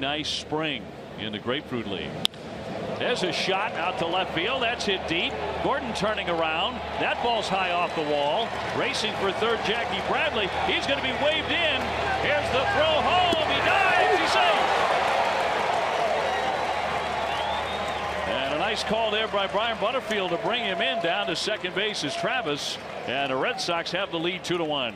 Nice spring in the Grapefruit League. There's a shot out to left field. That's hit deep. Gordon turning around. That ball's high off the wall. Racing for third, Jackie Bradley. He's going to be waved in. Here's the throw home. He dives. He's safe. And a nice call there by Brian Butterfield to bring him in down to second base is Travis. And the Red Sox have the lead two to one.